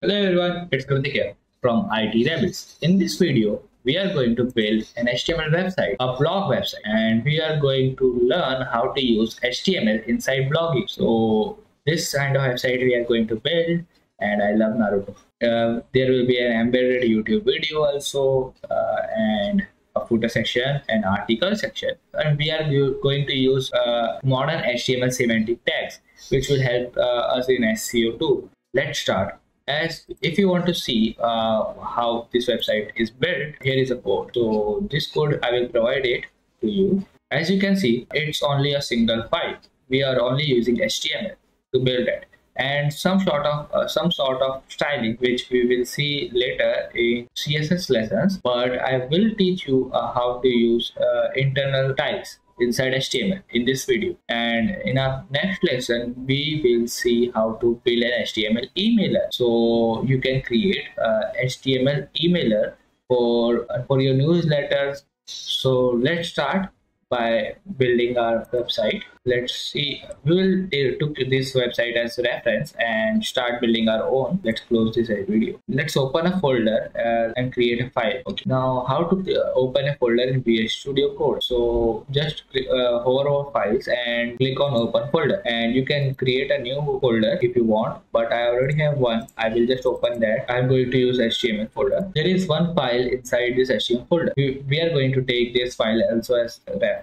Hello everyone, it's Kritik here from IT Rebels. In this video, we are going to build an HTML website, a blog website, and we are going to learn how to use HTML inside blogging. So this kind of website we are going to build, and I love Naruto. Uh, there will be an embedded YouTube video also, uh, and a footer section and article section and we are going to use uh, modern html semantic tags which will help uh, us in seo too let's start as if you want to see uh, how this website is built here is a code. So this code i will provide it to you. As you can see it's only a single file. We are only using html to build it. And some sort of uh, some sort of styling which we will see later in css lessons but i will teach you uh, how to use uh, internal styles inside HTML in this video. And in our next lesson, we will see how to build an HTML emailer. So you can create a HTML emailer for, for your newsletters. So let's start by building our website. Let's see. We will took this website as reference and start building our own. Let's close this video. Let's open a folder uh, and create a file. Okay. Now how to uh, open a folder in vs studio code? So just uh, hover over files and click on open folder. And you can create a new folder if you want but i already have one. I will just open that. I'm going to use html folder. There is one file inside this html folder. We, we are going to take this file also as reference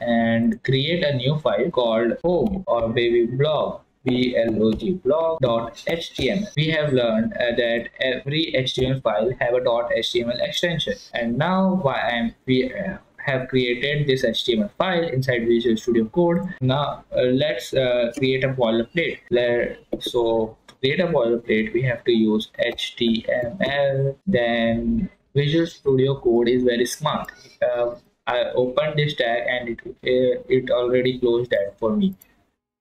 and create a new file called home or baby blog blog blog.html. We have learned uh, that every HTML file have a .html extension and now why I'm we uh, have created this HTML file inside Visual Studio Code. Now uh, let's uh, create a boilerplate. Let, so to create a boilerplate we have to use HTML then Visual Studio Code is very smart. Uh, I opened this tag and it it already closed that for me.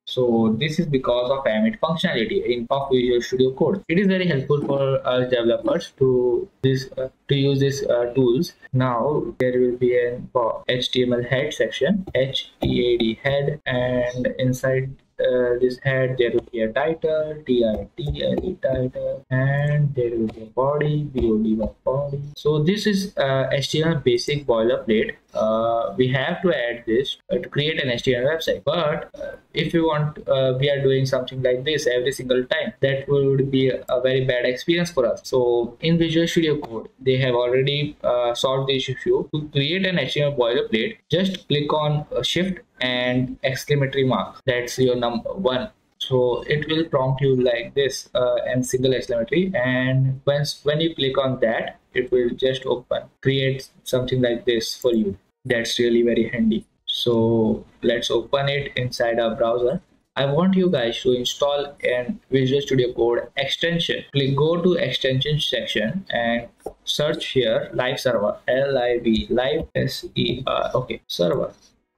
So this is because of Emmet functionality in of Visual Studio Code. It is very helpful for us developers to this uh, to use these uh, tools. Now there will be an HTML head section, H E A D head, and inside uh, this head there will be a title title title and there will be a body bod body. So this is uh, html basic boilerplate. Uh, we have to add this uh, to create an html website. But uh, if you want we are doing something like this every single time that would be a very bad experience for us. So in visual studio code they have already solved this issue. To create an html boilerplate just click on shift and exclamatory mark. That's your number one. So it will prompt you like this uh, and single exclamatory. And once when you click on that it will just open create something like this for you. That's really very handy. So let's open it inside our browser. I want you guys to install an Visual Studio Code extension. Click go to extension section and search here live server L I V live S E R. Okay server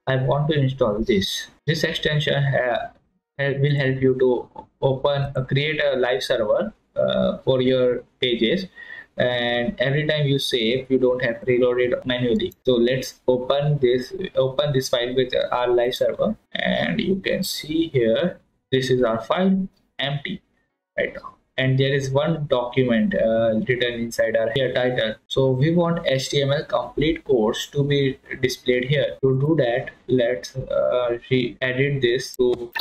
I want to install this. This extension will help you to open, uh, create a live server uh, for your pages. And every time you save you don't have to reload it manually. So let's open this open this file with our live server. And you can see here this is our file empty right now and there is one document uh, written inside our here title. So we want html complete course to be displayed here. To do that let's uh, edit this so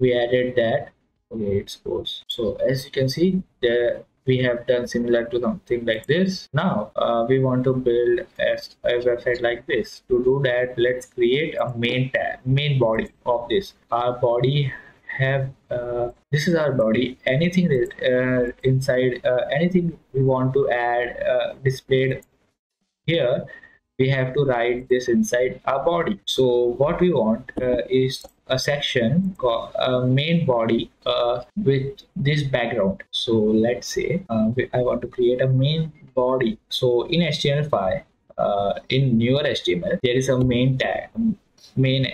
we added that. Okay it's course. So as you can see there we have done similar to something like this. Now uh, we want to build a, a, website like this. To do that let's create a main tab main body of this. Our body have uh, this is our body. Anything that uh, inside uh, anything we want to add uh, displayed here we have to write this inside our body. So what we want uh, is a section called a main body uh, with this background. So let's say i want to create a main body. So in html5 in newer html there is a main tag main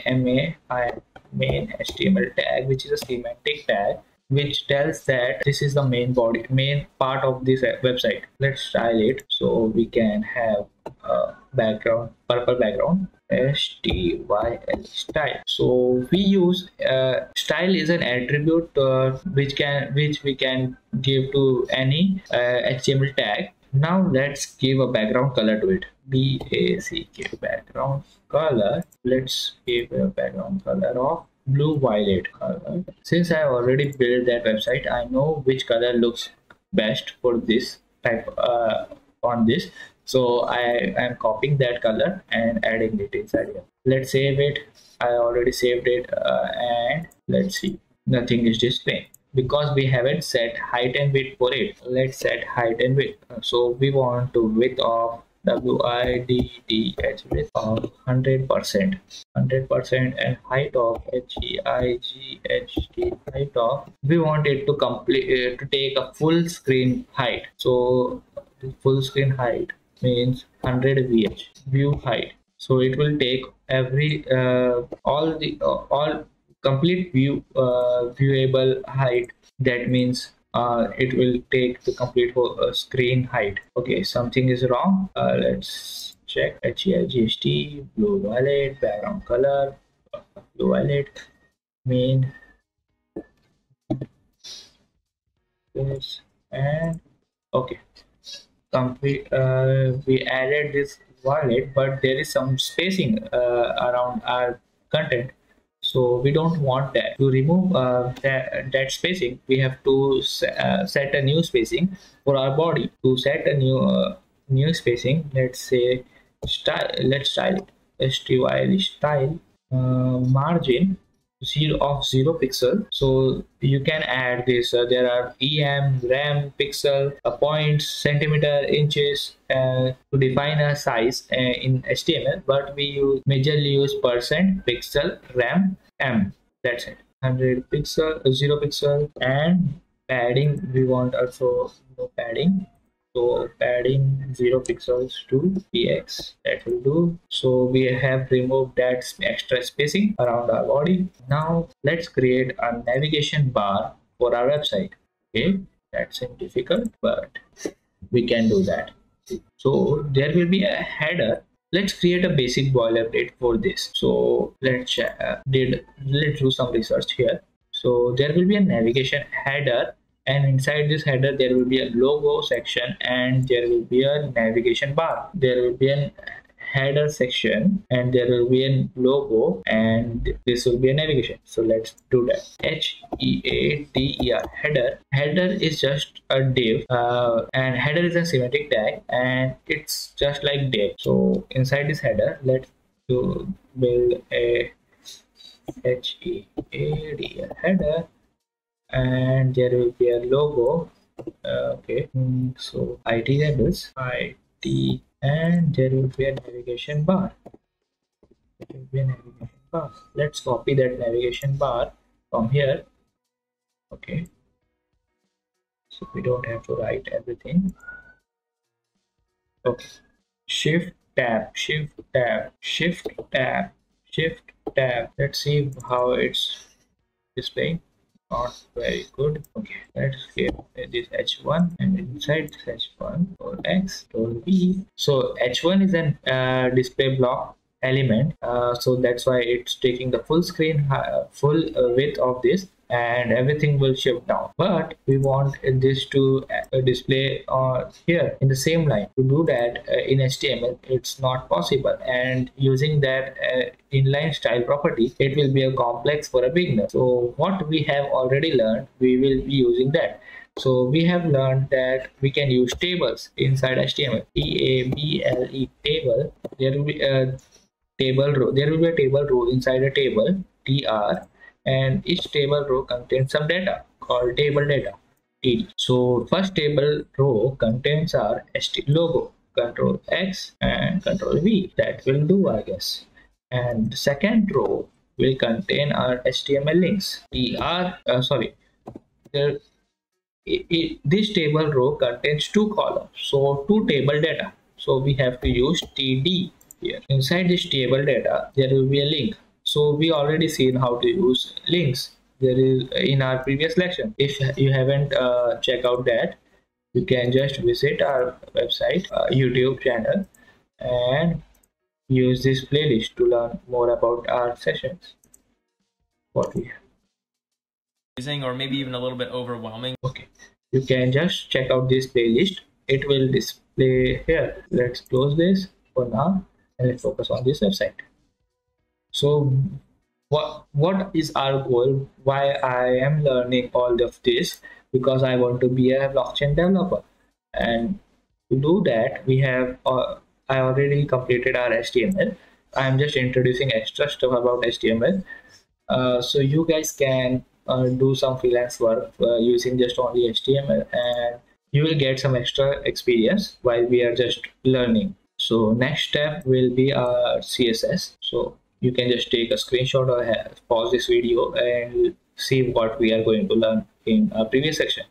ma main HTML tag, which is a semantic tag, which tells that this is the main body, main part of this website. Let's style it so we can have a background, purple background, styl style so we use uh, style is an attribute uh, which can which we can give to any uh, html tag now let's give a background color to it. B a c k background color. Let's give a background color of blue violet color. Since i already built that website i know which color looks best for this type uh, on this. So i am copying that color and adding it inside here. Let's save it. I already saved it uh, and let's see. Nothing is displaying because we haven't set height and width for it. Let's set height and width. So we want to width of width width of 100 percent. 100 percent and height of height height of we want it to complete uh, to take a full screen height. So full screen height means 100 vh view height. So it will take every uh, all the uh, all complete view uh, viewable height. That means uh, it will take the complete whole, uh, screen height. Okay something is wrong. Uh, let's check. HEIGST blue violet background color blue violet main this and okay. Complete uh, we added this violet but there is some spacing uh, around our content so we don't want that. To remove uh, that, that spacing we have to uh, set a new spacing for our body. To set a new uh, new spacing let's say style let's style it. Style style uh, margin zero of zero pixel. So you can add this uh, there are em rem pixel a points centimeter inches uh, to define a size uh, in html but we use majorly use percent pixel rem m. That's it. 100 pixel uh, zero pixel and padding we want also no padding so padding 0 pixels to px that will do. So we have removed that extra spacing around our body. Now let's create a navigation bar for our website. Okay that's difficult but we can do that. So there will be a header. Let's create a basic boilerplate for this. So let's uh, did let's do some research here. So there will be a navigation header and inside this header there will be a logo section and there will be a navigation bar. There will be a header section and there will be a logo and this will be a navigation. So let's do that. H e a t e r. Header. Header is just a div uh, and header is a semantic tag and it's just like div. So inside this header let's do build a h e a d header and there will be a logo. Uh, okay. Mm, so id labels id and there will be a navigation bar. There will be a navigation bar. Let's copy that navigation bar from here. Okay. So we don't have to write everything. Okay. Shift tab shift tab shift tab shift tab. Let's see how it's displaying not very good okay let's get this h1 and inside this h1 or x or b. So h1 is an uh, display block element uh, so that's why it's taking the full screen uh, full uh, width of this and everything will shift down. But we want this to uh, display uh, here in the same line. To do that uh, in html it's not possible. And using that uh, inline style property it will be a complex for a beginner. So what we have already learned we will be using that. So we have learned that we can use tables inside html t a b l e table. There will be a table row there will be a table row inside a table tr and each table row contains some data called table data TD. So first table row contains our ST logo, control X and control V. That will do, I guess. And second row will contain our HTML links. TR, uh, sorry, there, it, it, this table row contains two columns, so two table data. So we have to use TD here. Inside this table data, there will be a link so we already seen how to use links there is in our previous lesson if you haven't uh, check out that you can just visit our website uh, youtube channel and use this playlist to learn more about our sessions. What we have. Or maybe even a little bit overwhelming. Okay, you can just check out this playlist. It will display here. Let's close this for now and let's focus on this website. So what what is our goal? Why I am learning all of this? Because I want to be a blockchain developer and to do that we have uh, I already completed our HTML. I'm just introducing extra stuff about HTML. Uh, so you guys can uh, do some freelance work uh, using just only HTML and you will get some extra experience while we are just learning. So next step will be our CSS. So you can just take a screenshot or have, pause this video and see what we are going to learn in our previous section.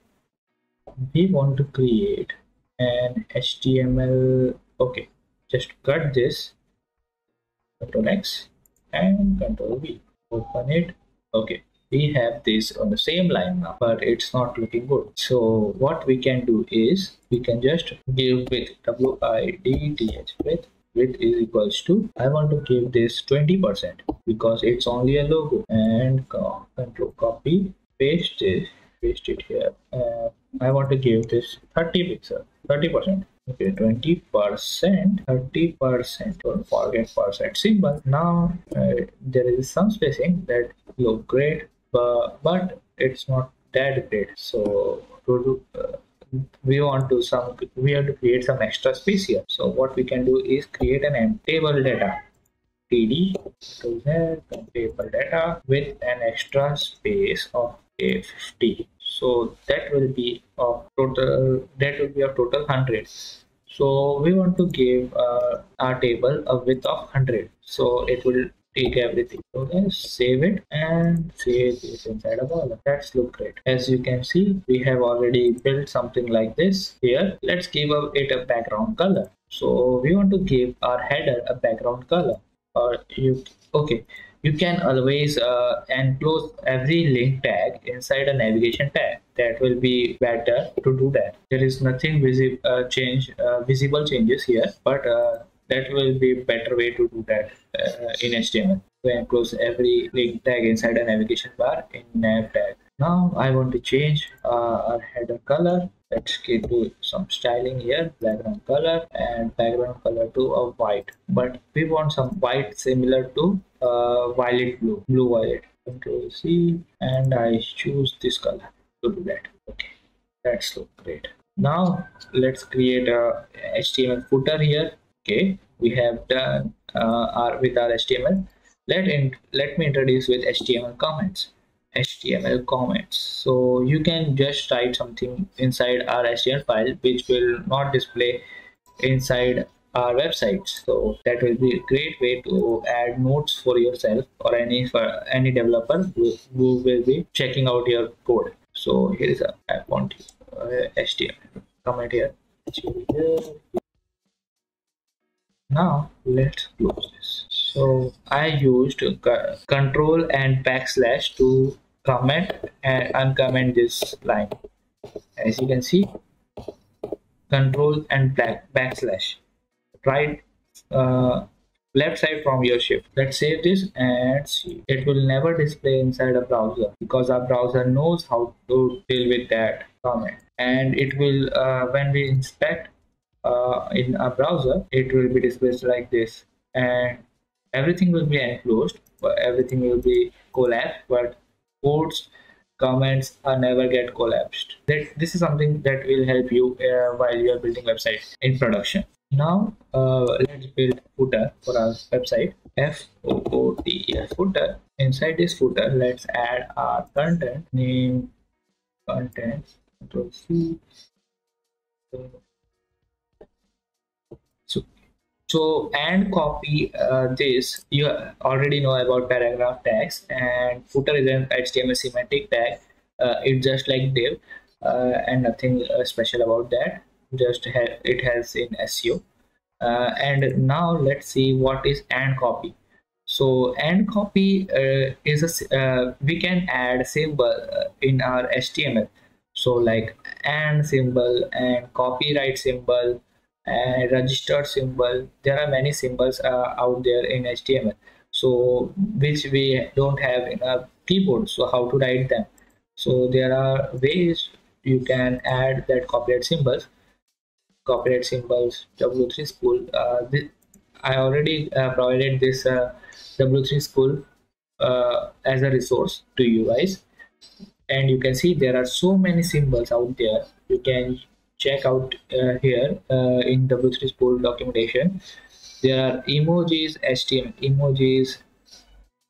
We want to create an HTML. Okay, just cut this control x and control v open it okay we have this on the same line now but it's not looking good so what we can do is we can just give width width width width is equals to i want to give this 20 percent because it's only a logo. And control copy paste this paste it here. Uh, i want to give this 30 pixel 30 percent. Okay 20 percent 30 percent. Don't forget percent. Symbol now uh, there is some spacing that look great but but it's not that great. So to do uh, we want to some we have to create some extra space here. So what we can do is create an m table data td table data with an extra space of a 50 so that will be of total that will be of total 100 so we want to give uh, our table a width of 100 so it will take everything. Let's save it and save this inside a ball that's look great. As you can see we have already built something like this here. Let's give it a background color. So we want to give our header a background color. Or you okay. You can always uh, enclose every link tag inside a navigation tag. That will be better to do that. There is nothing visible uh, change uh, visible changes here but uh, that will be better way to do that uh, in html to enclose every link tag inside a navigation bar in nav tag. Now i want to change uh, our header color. Let's do some styling here background color and background color to a white. But we want some white similar to uh, violet blue blue violet. Control c and i choose this color to do that. Okay that's look great. Now let's create a html footer here okay we have done uh, our with our html let in let me introduce with html comments. Html comments. So you can just write something inside our html file which will not display inside our website. So that will be a great way to add notes for yourself or any for any developer who, who will be checking out your code. So here is a i want uh, html comment here now let's close this. So i used control and backslash to comment and uncomment this line. As you can see control and back backslash. Right uh, left side from your shift. Let's save this and see. It will never display inside a browser because our browser knows how to deal with that comment. And it will uh, when we inspect uh, in a browser it will be displayed like this. And everything will be enclosed but everything will be collapsed but codes comments are never get collapsed. That this is something that will help you uh, while you are building websites in production. Now uh, let's build footer for our website f o o t e r. Footer inside this footer let's add our content name content control c so so and copy uh, this you already know about paragraph tags and footer is an html semantic tag uh, it's just like div uh, and nothing uh, special about that just it has in SEO. Uh, and now let's see what is and copy. So and copy uh, is a we can add symbol in our HTML. So like and symbol and copyright symbol and registered symbol. There are many symbols uh, out there in html so which we don't have in a keyboard. So how to write them? So there are ways you can add that copyright symbols. Copyright symbols w3 school. Uh, this, i already uh, provided this uh, w3 school uh, as a resource to you guys. And you can see there are so many symbols out there. You can check out uh, here uh, in w3 school documentation. There are emojis html emojis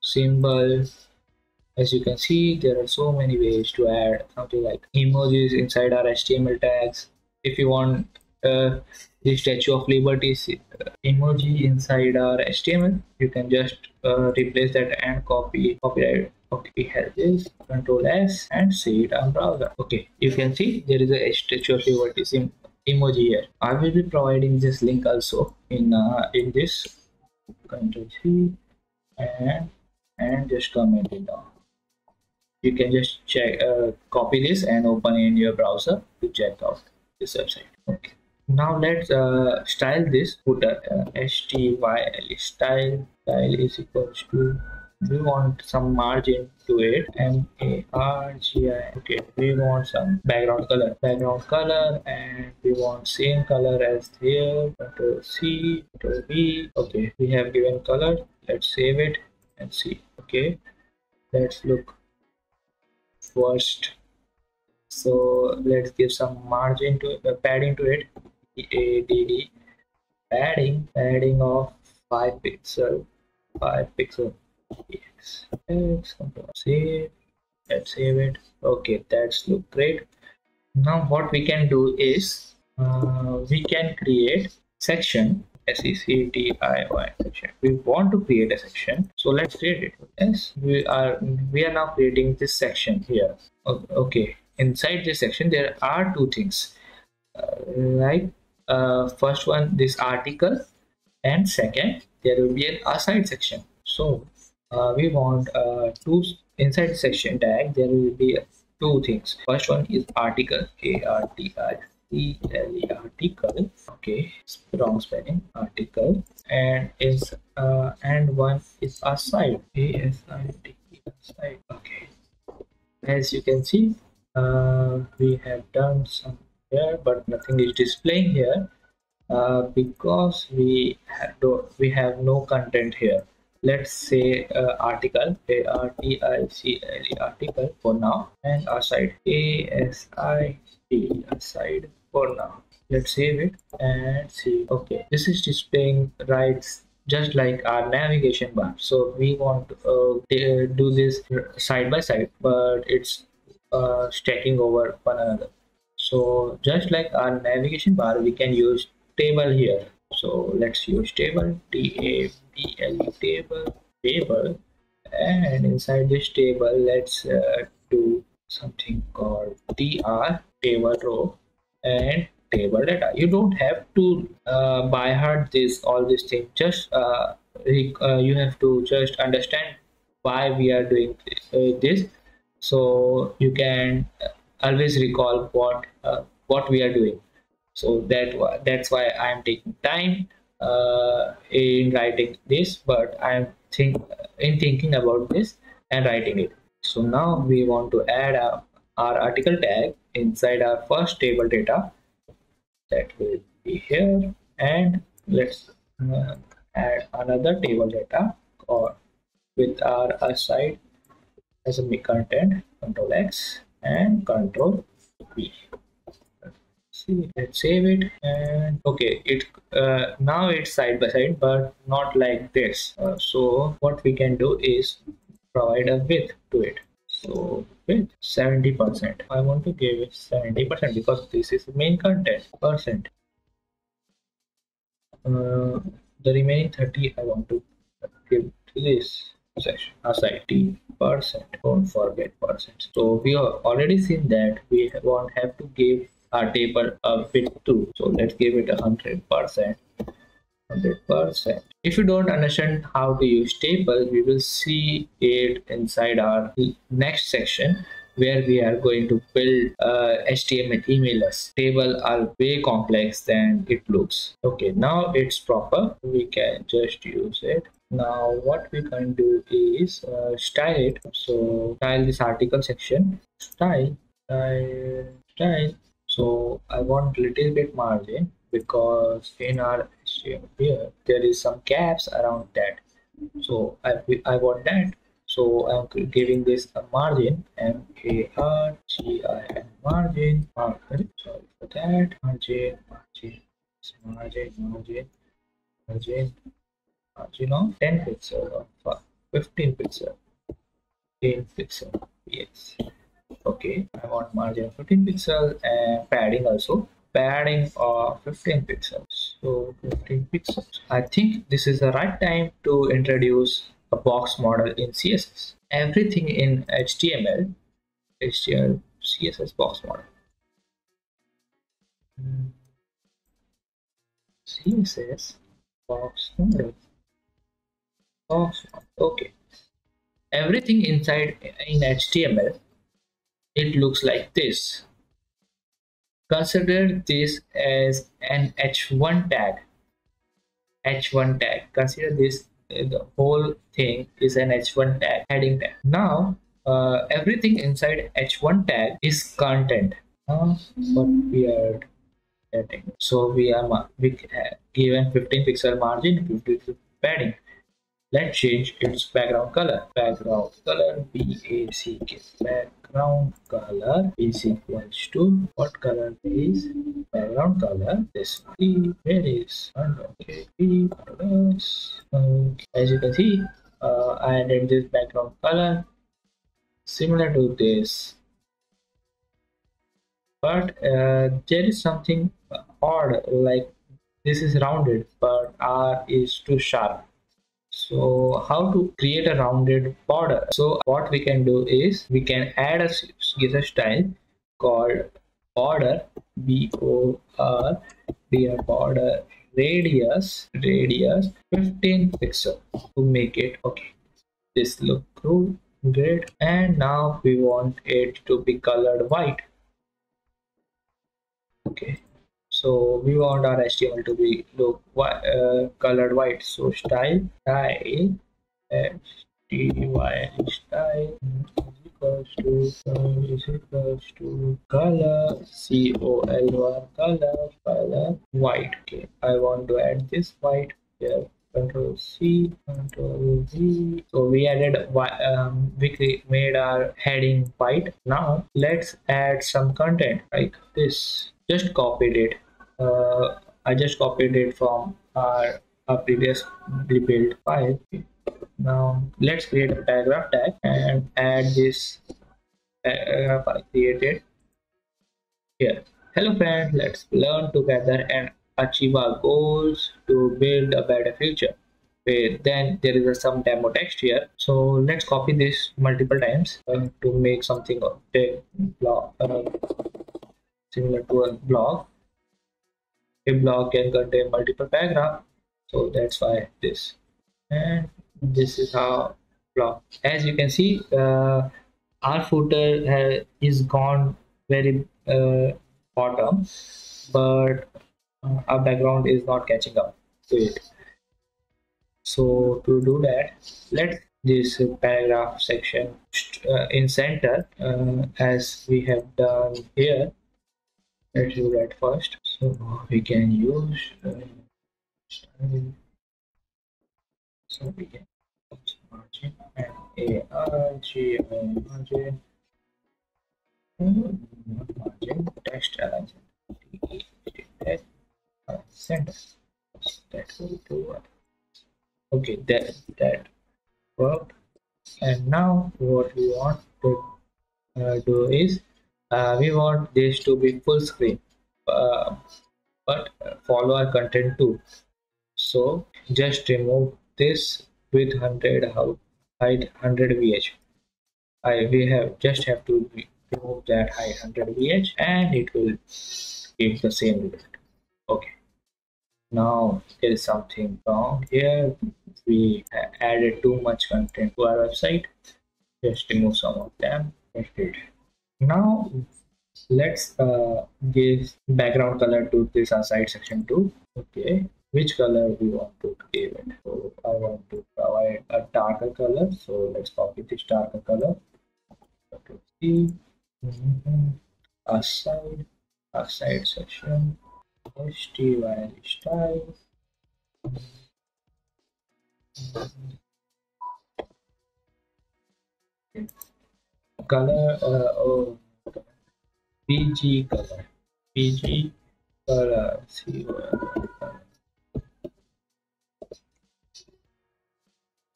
symbol. As you can see there are so many ways to add something like emojis inside our html tags. If you want uh, the statue of liberty uh, emoji inside our html you can just uh, replace that and copy copyright okay has this control s and see it on browser. Okay you can see there is a statue of liberty emoji here. I will be providing this link also in uh, in this control c and and just comment it down you can just check uh, copy this and open in your browser to check out this website. Okay now let's uh, style this footer uh, styl style style is equals to we want some margin to it. M a r g i okay we want some background color. Background color and we want same color as here. Control c control v. Okay we have given color. Let's save it and see. Okay let's look first. So let's give some margin to uh, padding to it. Add padding padding of 5 pixel 5 pixel x x save let's save it okay that's look great. Now what we can do is uh, we can create section s-e-c-t-i-o-n section. We want to create a section so let's create it. Yes we are we are now creating this section here. Okay inside this section there are two things. Uh, right uh, first one this article and second there will be an aside section. So uh, we want uh, two inside section tag there will be two things. First one is article a r t i c l e article okay wrong spelling article. And is uh, and one is aside a s i d aside okay. As you can see uh, we have done some here but nothing is displaying here uh, because we have we have no content here let's say uh, article a r t i c l e article for now and aside a s i t aside for now. Let's save it and see. Okay this is displaying right just like our navigation bar. So we want to uh, do this side by side but it's uh, stacking over one another. So just like our navigation bar we can use table here so let's use table t a table table. And inside this table let's uh, do something called tr table row and table data. You don't have to uh, by heart this all these things. Just uh, uh, you have to just understand why we are doing this uh, so you can always recall what uh, what we are doing so that that's why i am taking time uh, in writing this but i'm think in thinking about this and writing it. So now we want to add a, our article tag inside our first table data. That will be here. And let's uh, add another table data or with our aside as a content control x and control v see let's save it and okay it uh, now it's side by side but not like this. Uh, so what we can do is provide a width to it. So with 70 percent. I want to give it 70 percent because this is the main content. Percent. Uh, the remaining 30 i want to give to this section. Aside t percent. Don't forget percent. So we have already seen that we won't have to give our table a bit too. So let's give it a hundred percent. Hundred percent. If you don't understand how to use table, we will see it inside our next section where we are going to build uh, HTML emailers. Table are way complex than it looks. Okay, now it's proper. We can just use it. Now what we can do is uh, style it. So style this article section. Style, style, style. So I want little bit margin because in our HTML here there is some gaps around that. So I, I want that so I'm giving this a margin M A R G I N margin. margin. Sorry for that. Margin, margin, margin, margin, margin, margin of 10 pixel uh, or 15 pixel. 15 pixel. Yes. Okay. I want margin 15 pixel and padding also. Padding of 15 pixels. So 15 pixels. I think this is the right time to introduce a box model in css everything in html html css box model css box model box model. okay everything inside in html it looks like this. Consider this as an h1 tag. H1 tag. Consider this the whole thing is an h1 tag heading tag. Now uh, everything inside h1 tag is content. Uh, what we are getting. So we are we given 15 pixel margin 50 padding let's change its background color. Background color back background color is equals to what color is background color? This one. Where is? Okay. As you can see uh, I added this background color similar to this. But uh, there is something odd like this is rounded but R is too sharp so how to create a rounded border? So what we can do is we can add a getter style called border b o r d r border radius radius 15 pixel to make it okay. This look cool great. And now we want it to be colored white. Okay so we want our html to be look uh, colored white. So style style html style equals to is equals to color c o l y color color white. Okay i want to add this white here. Control c control v. So we added um, we made our heading white. Now let's add some content like this. Just copied it I just copied it from our, our previously built file. Now let's create a paragraph tag and add this paragraph I created here. Hello friends, let's learn together and achieve our goals to build a better future. Then there is some demo text here. So let's copy this multiple times uh, to make something a blog uh, similar to a blog a block can contain multiple paragraph. So that's why this. And this is how block. As you can see uh, our footer is gone very uh, bottom but uh, our background is not catching up to it. So to do that let's this paragraph section uh, in center uh, as we have done here let's do that first so we can use uh, so we can use margin and a r g margin. Not margin text alignment center that will do okay that that worked. And now what we want to uh, do is uh, we want this to be full screen uh, but follow our content too. So just remove this with 100 height 100 vh I we have just have to remove that height 100 vh and it will give the same result. Okay. Now there is something wrong here. We added too much content to our website. Just remove some of them now let's uh, give background color to this aside section too okay? Which color we want to give it? So i want to provide a darker color so let's copy this darker color. Okay see? Mm -hmm. aside aside section style. Style color uh, oh BG color. BG color. See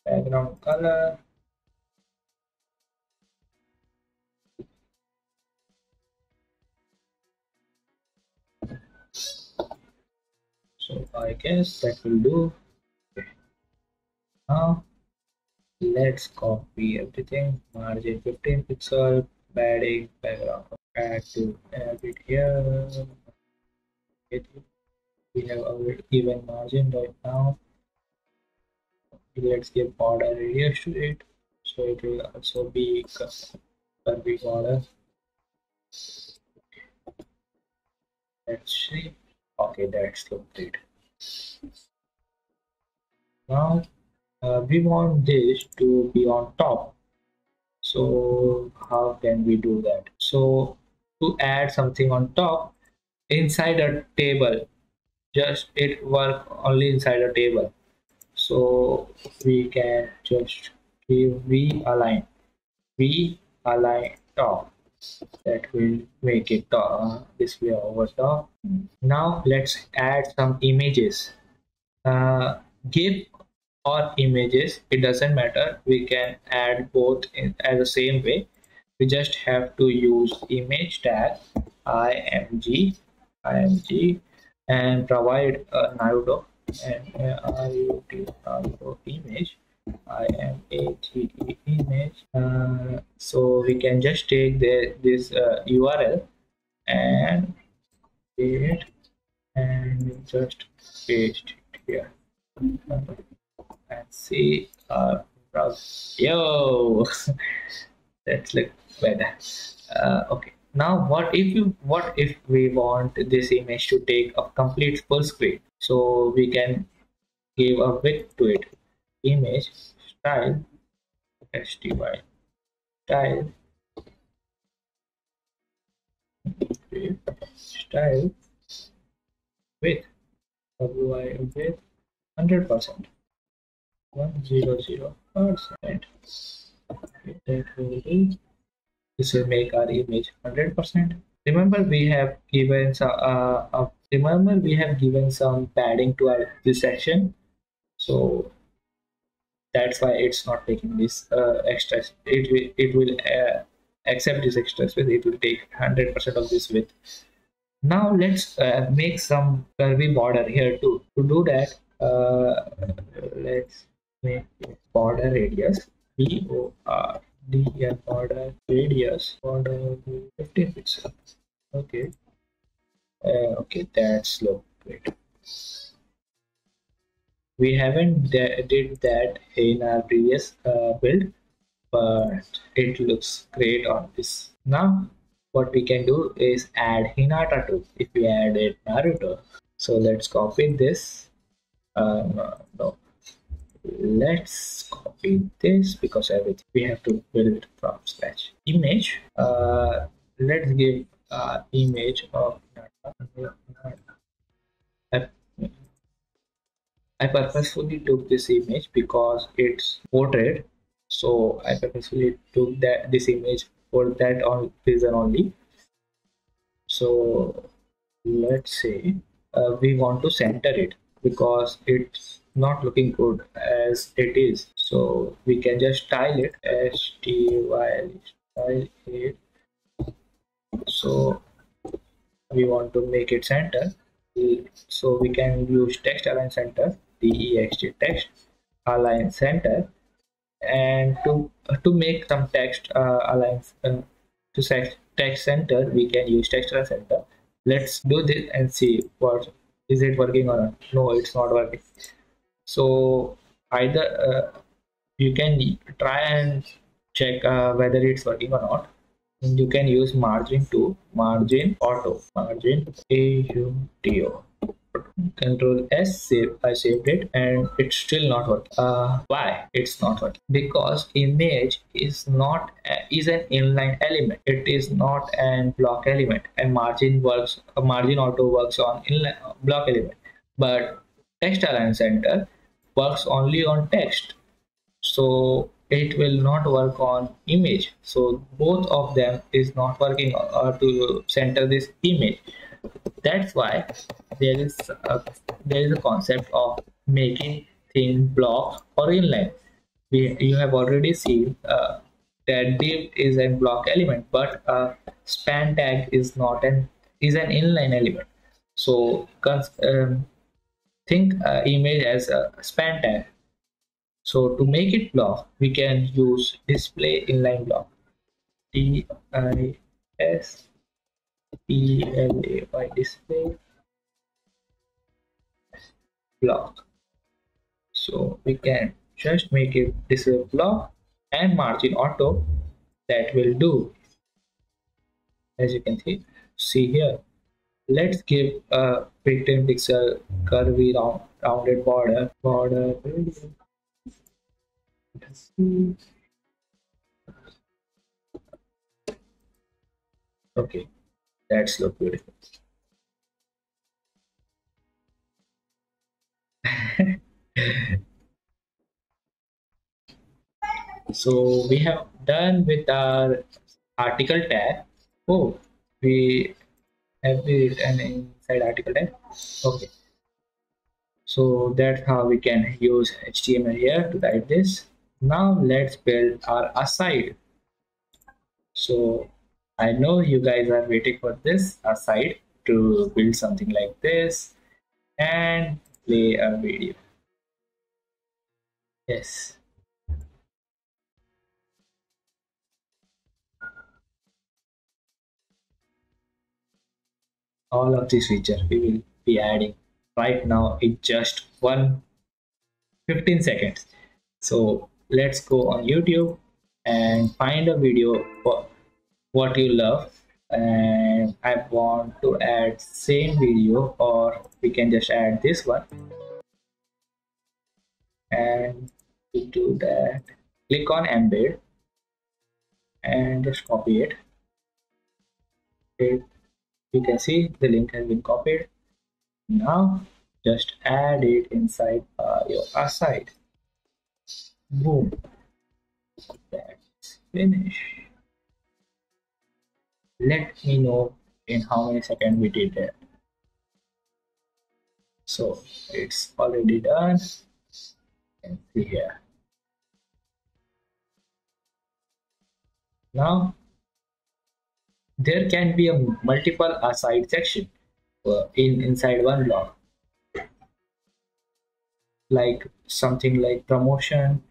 background color. So I guess that will do. Okay. Now let's copy everything. Margin 15 pixel, padding, background add to it here. We have our even margin right now. Let's give border radius to it. So it will also be curvy border let's see. Okay that's look great now uh, we want this to be on top. So how can we do that? So to add something on top inside a table just it work only inside a table. So we can just give v align v align top. That will make it uh, display over top. Now let's add some images. Uh, give or images it doesn't matter. We can add both in as the same way. We just have to use image tag img img and provide a Naruto and Naruto image image image. Uh, so we can just take the this uh, url and it and just paste it here see uh yo! That's like better uh, okay. Now what if you what if we want this image to take a complete full screen? So we can give a width to it. Image style sty style style width wi width 100 percent 100 percent that will be this will make our image 100% remember we have given some uh, uh, remember we have given some padding to our this section. So that's why it's not taking this uh, extra it will it will uh, accept this extra space. It will take 100% of this width. Now let's uh, make some curvy border here too to do that. Uh, let's make border radius b o r the border radius border 15 pixels. Okay. Uh, okay that's look great we haven't did that in our previous uh, build but it looks great on this. Now what we can do is add hinata to if we added naruto. So let's copy this. Uh, no let's copy this because everything we have to build it from scratch. Image uh, let's give uh, image of I, purposefully took this image because it's portrait. So I purposefully took that this image for that on reason only. So let's say uh, we want to center it because it's not looking good as it is. So we can just style it. As ty style it. So we want to make it center. So we can use text align center. Text text align center. And to to make some text uh, align uh, to set text center we can use text align center. Let's do this and see what is it working or not? No it's not working so either uh, you can try and check uh, whether it's working or not. You can use margin to margin auto margin auto control s save i saved it and it's still not working. Uh why it's not working? Because image is not a, is an inline element. It is not an block element. And margin works a margin auto works on inline block element. But text align center works only on text. So it will not work on image. So both of them is not working uh, to center this image. That's why there is a, there is a concept of making thing block or inline. We you have already seen uh, that div is a block element but a span tag is not an is an inline element. So um, think uh, image as a span tag so to make it block we can use display inline block d i s PLAY display block. So we can just make it display block and margin auto that will do. As you can see, see here. Let's give a 15 pixel curvy round, rounded border border. Okay, that's look beautiful. so we have done with our article tag. Oh, we have written inside article tag. Okay. So that's how we can use HTML here to write this. Now let's build our aside. So I know you guys are waiting for this aside to build something like this and play a video. Yes. All of these features we will be adding right now in just one 15 seconds. So let's go on YouTube and find a video for what you love. And I want to add same video or we can just add this one. And to do that click on embed and just copy it. Okay you can see the link has been copied. Now just add it inside uh, your aside. Boom. That's finished. Let me know in how many seconds we did that. So it's already done. And see here. Now there can be a multiple aside section uh, in inside one block like something like promotion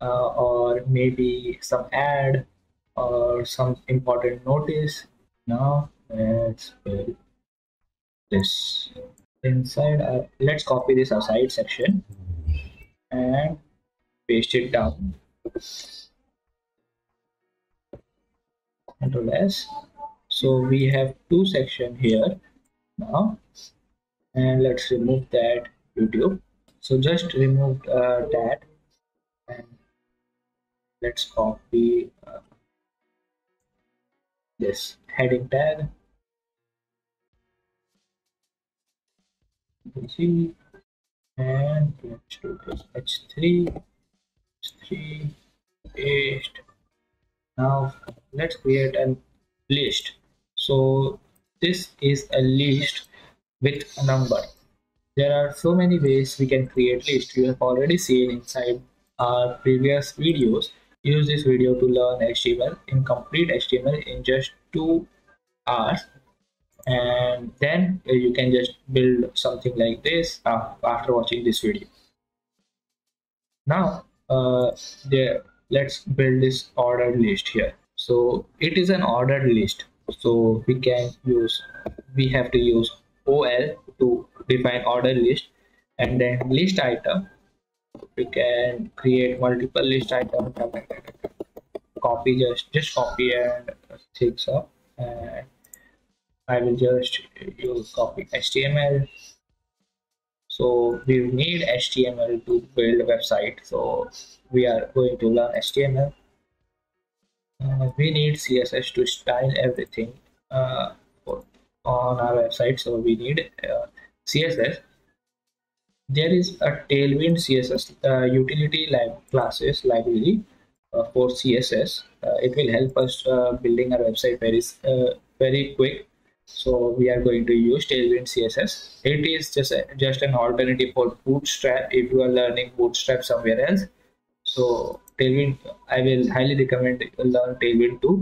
uh, or maybe some ad or some important notice. Now let's build this inside. Uh, let's copy this aside section and paste it down. Control s so we have two section here now. And let's remove that youtube. So just remove uh, that. And let's copy uh, this heading tag. G. And let's do this. H3 h3 paste now let's create a list so this is a list with a number. There are so many ways we can create list. You have already seen inside our previous videos. Use this video to learn html in complete html in just two hours. And then uh, you can just build something like this after watching this video. Now uh, let's build this ordered list here. So it is an ordered list so we can use we have to use ol to define order list. And then list item we can create multiple list item copy just just copy and things up and I will just use copy HTML so we need HTML to build a website. So we are going to learn HTML uh, we need CSS to style everything uh, on our website. So we need uh, CSS there is a tailwind css uh, utility lib classes library uh, for css uh, it will help us building our website very very quick. So we are going to use tailwind css it is just a, just an alternative for bootstrap if you are learning bootstrap somewhere else. So tailwind i will highly recommend learn tailwind too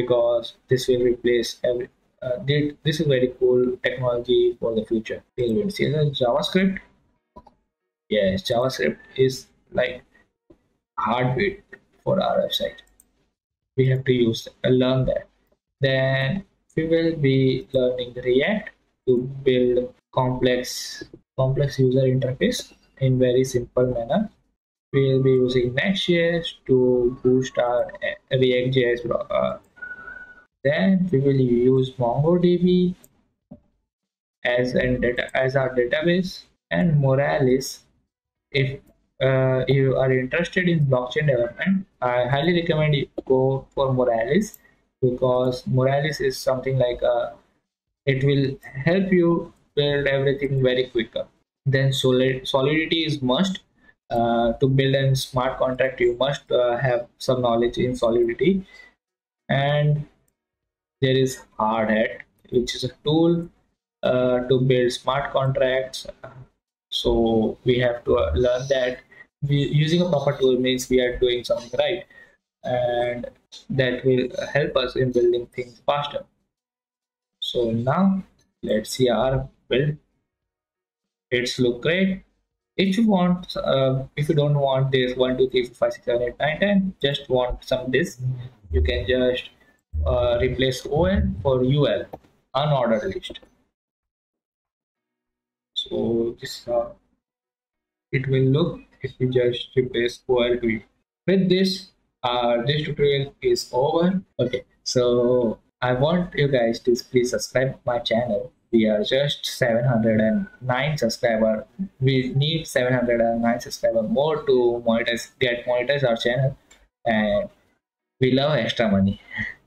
because this will replace every uh, this is very cool technology for the future tailwind. Css javascript yes javascript is like heartbeat for our website. We have to use uh, learn that. Then we will be learning react to build complex complex user interface in very simple manner we will be using next.js to boost our uh, react.js uh, then we will use mongodb as and data as our database and moralis if uh, you are interested in blockchain development, I highly recommend you go for Moralis because Moralis is something like uh, it will help you build everything very quicker. Then solid, Solidity is must. Uh, to build a smart contract, you must uh, have some knowledge in Solidity. And there is Hardhat, which is a tool uh, to build smart contracts. So we have to uh, learn that. We, using a proper tool means we are doing something right. And that will help us in building things faster. So now let's see our build. It's look great if you want uh, if you don't want this 1 2 3 4 5 6 7 8 9 10 just want some this you can just uh, replace ol for ul unordered list so this uh, it will look if you just replace OLV. With this, uh, this tutorial is over. Okay, so I want you guys to please subscribe my channel. We are just 709 subscriber. We need 709 subscriber more to monetize, get monetize our channel, and we love extra money.